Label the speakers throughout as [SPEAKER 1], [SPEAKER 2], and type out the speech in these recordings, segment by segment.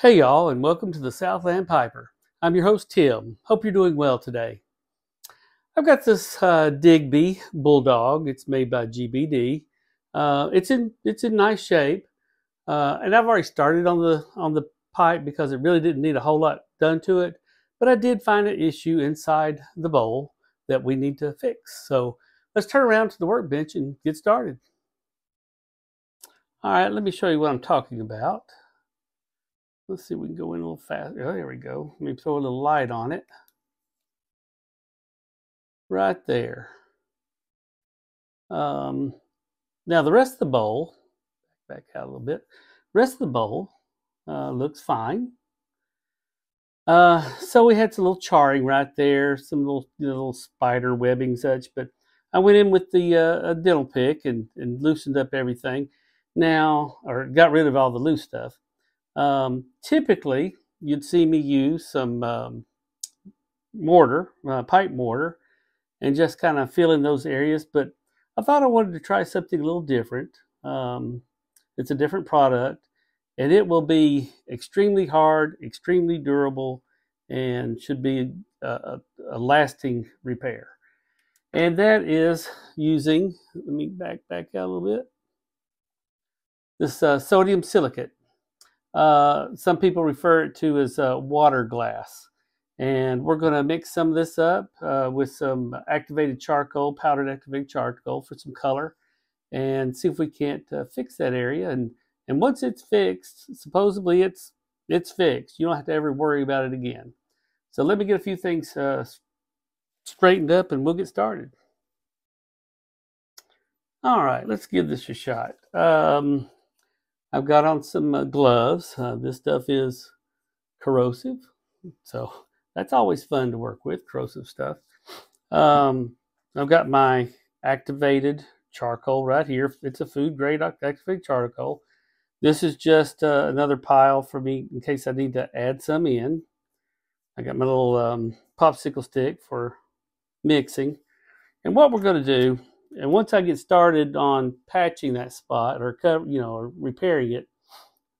[SPEAKER 1] Hey, y'all, and welcome to the Southland Piper. I'm your host, Tim. Hope you're doing well today. I've got this uh, Digby Bulldog. It's made by GBD. Uh, it's in it's in nice shape, uh, and I've already started on the on the pipe because it really didn't need a whole lot done to it. But I did find an issue inside the bowl that we need to fix. So let's turn around to the workbench and get started. All right, let me show you what I'm talking about. Let's see we can go in a little fast. Oh, there we go. Let me throw a little light on it. Right there. Um, now the rest of the bowl, back out a little bit. rest of the bowl uh, looks fine. Uh, so we had some little charring right there, some little little spider webbing such, but I went in with the uh, dental pick and, and loosened up everything. Now, or got rid of all the loose stuff. Um, typically, you'd see me use some um, mortar, uh, pipe mortar, and just kind of fill in those areas. But I thought I wanted to try something a little different. Um, it's a different product, and it will be extremely hard, extremely durable, and should be a, a, a lasting repair. And that is using, let me back back out a little bit, this uh, sodium silicate. Uh, some people refer it to as uh, water glass. And we're going to mix some of this up uh, with some activated charcoal, powdered activated charcoal for some color, and see if we can't uh, fix that area. And and once it's fixed, supposedly it's it's fixed. You don't have to ever worry about it again. So let me get a few things straightened up, and we'll get started. All right, let's give this a shot. Um, I've got on some uh, gloves. Uh, this stuff is corrosive, so that's always fun to work with, corrosive stuff. Um, I've got my activated charcoal right here. It's a food grade activated charcoal. This is just uh, another pile for me in case I need to add some in. I got my little um, popsicle stick for mixing. And what we're going to do and once I get started on patching that spot or cover, you know, or repairing it,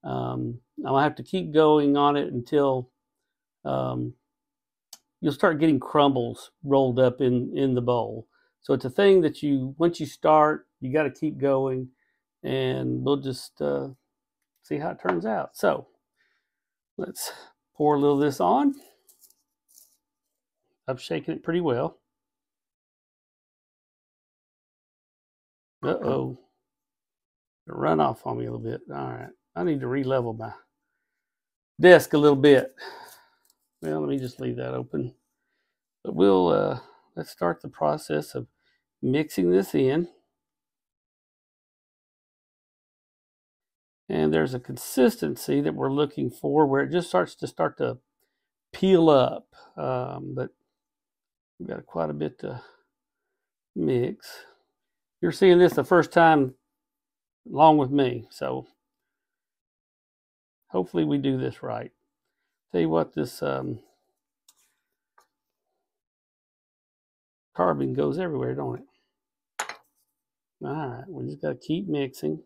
[SPEAKER 1] um, I'll have to keep going on it until um, you'll start getting crumbles rolled up in in the bowl. So it's a thing that you once you start, you got to keep going, and we'll just uh, see how it turns out. So let's pour a little of this on. I've shaken it pretty well. Uh-oh. Run off on me a little bit. All right. I need to re-level my desk a little bit. Well, let me just leave that open. But we'll, uh, let's start the process of mixing this in. And there's a consistency that we're looking for where it just starts to start to peel up. Um, but we've got quite a bit to mix you're seeing this the first time along with me. So hopefully we do this right. Tell you what, this um, carbon goes everywhere, don't it? All right, we just got to keep mixing.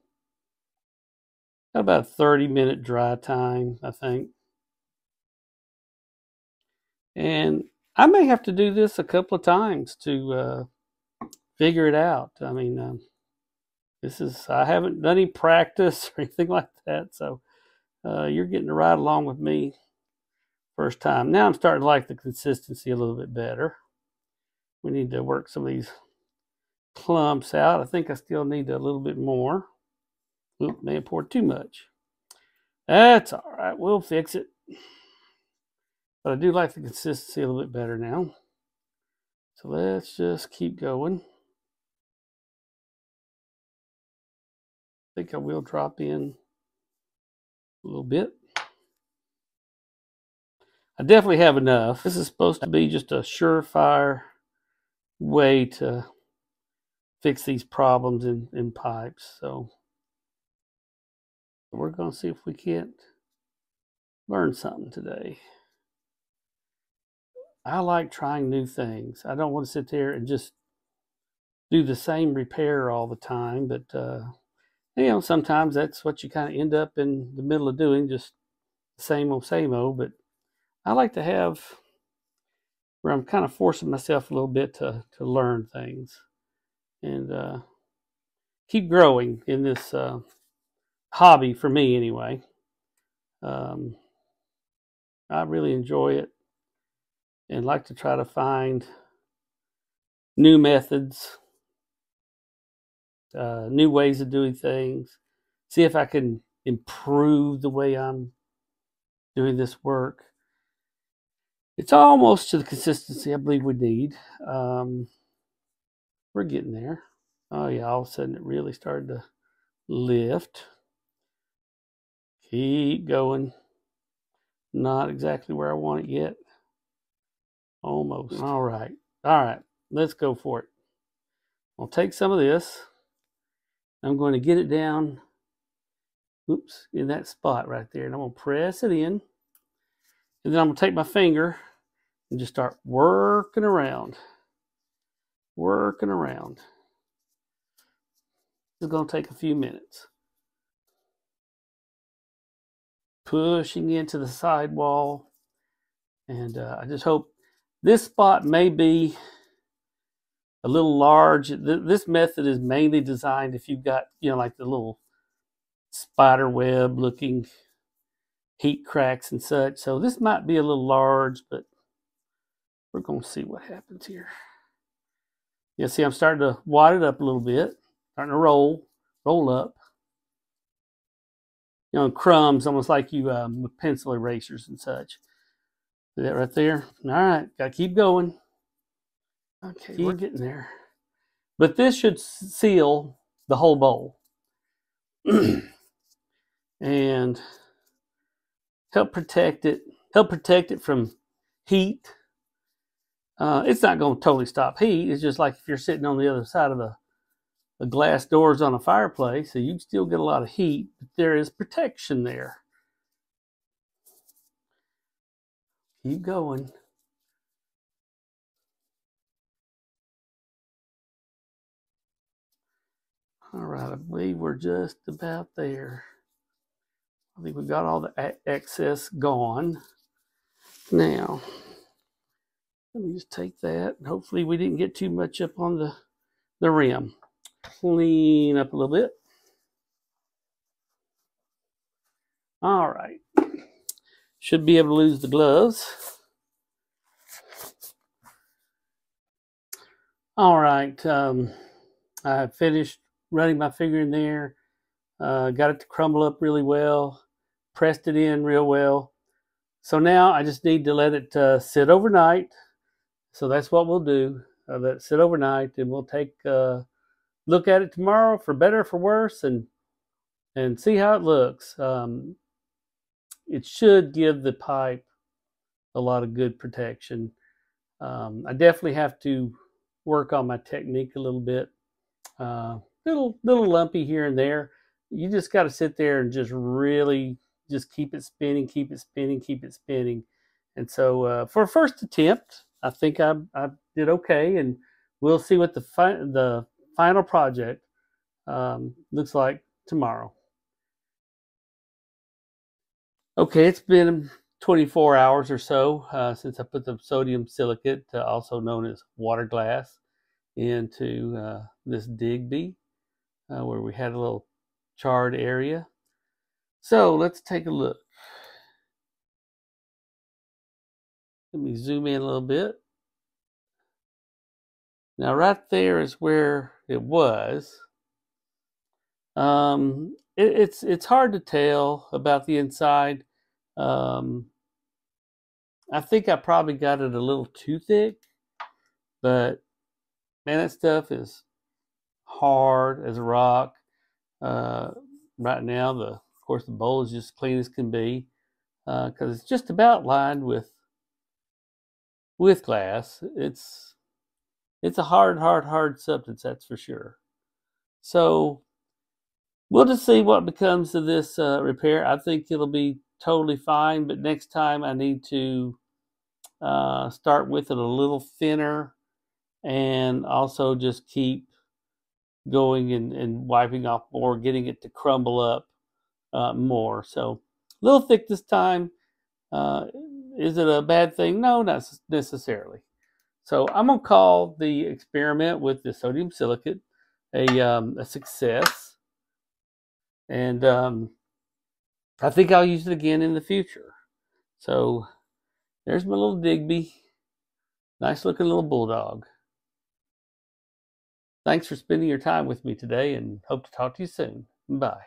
[SPEAKER 1] Got about a 30 minute dry time, I think. And I may have to do this a couple of times to uh, figure it out. I mean, um, this is I haven't done any practice or anything like that, so uh, you're getting to ride along with me first time. Now I'm starting to like the consistency a little bit better. We need to work some of these clumps out. I think I still need a little bit more. Oop, may have poured too much. That's all right. We'll fix it. But I do like the consistency a little bit better now. So let's just keep going. Think I will drop in a little bit. I definitely have enough. This is supposed to be just a surefire way to fix these problems in, in pipes. So we're going to see if we can't learn something today. I like trying new things. I don't want to sit there and just do the same repair all the time, but uh, you know, sometimes that's what you kind of end up in the middle of doing, just same old, same old, but I like to have where I'm kind of forcing myself a little bit to, to learn things and uh, keep growing in this uh, hobby for me anyway. Um, I really enjoy it and like to try to find new methods, uh, new ways of doing things, see if I can improve the way I'm doing this work. It's almost to the consistency I believe we need. Um, we're getting there. Oh, yeah, all of a sudden it really started to lift. Keep going. Not exactly where I want it yet. Almost. All right. All right. Let's go for it. I'll take some of this. I'm going to get it down, oops, in that spot right there. And I'm going to press it in. And then I'm going to take my finger and just start working around. Working around. It's going to take a few minutes. Pushing into the sidewall. And uh, I just hope this spot may be a little large. This method is mainly designed if you've got, you know, like the little spider web looking heat cracks and such. So this might be a little large, but we're going to see what happens here. You see, I'm starting to wad it up a little bit, starting to roll, roll up. You know, crumbs, almost like you um, with pencil erasers and such. See that right there? All right, got to keep going. Okay, we're getting there. But this should seal the whole bowl and help protect it, help protect it from heat. Uh, it's not going to totally stop heat. It's just like if you're sitting on the other side of the, the glass doors on a fireplace, so you still get a lot of heat, but there is protection there. Keep going. All right, I believe we're just about there. I think we've got all the excess gone. Now, let me just take that. Hopefully we didn't get too much up on the, the rim. Clean up a little bit. All right. Should be able to lose the gloves. All right. Um, I finished running my finger in there. Uh, got it to crumble up really well. Pressed it in real well. So now I just need to let it uh, sit overnight. So that's what we'll do. Uh, let it sit overnight, and we'll take a uh, look at it tomorrow for better for worse, and and see how it looks. Um, it should give the pipe a lot of good protection. Um, I definitely have to work on my technique a little bit. Uh, little little lumpy here and there. You just got to sit there and just really just keep it spinning, keep it spinning, keep it spinning. And so uh, for a first attempt, I think I, I did okay, and we'll see what the fi- the final project um, looks like tomorrow. Okay, it's been 24 hours or so uh, since I put the sodium silicate, uh, also known as water glass, into uh, this Digby, uh, where we had a little charred area. So let's take a look. Let me zoom in a little bit. Now, right there is where it was. Um, it, it's it's hard to tell about the inside. Um, I think I probably got it a little too thick, but man, that stuff is hard as a rock. Uh, right now, the of course the bowl is just clean as can be because uh, it's just about lined with with glass. It's it's a hard, hard, hard substance, that's for sure. So we'll just see what becomes of this uh, repair. I think it'll be totally fine, but next time I need to uh, start with it a little thinner and also just keep going and, and wiping off more, getting it to crumble up uh, more. So A little thick this time. Uh, is it a bad thing? No, not necessarily. So I'm going to call the experiment with the sodium silicate a, um, a success. And um, I think I'll use it again in the future. So there's my little Digby. Nice looking little bulldog. Thanks for spending your time with me today and hope to talk to you soon. Bye.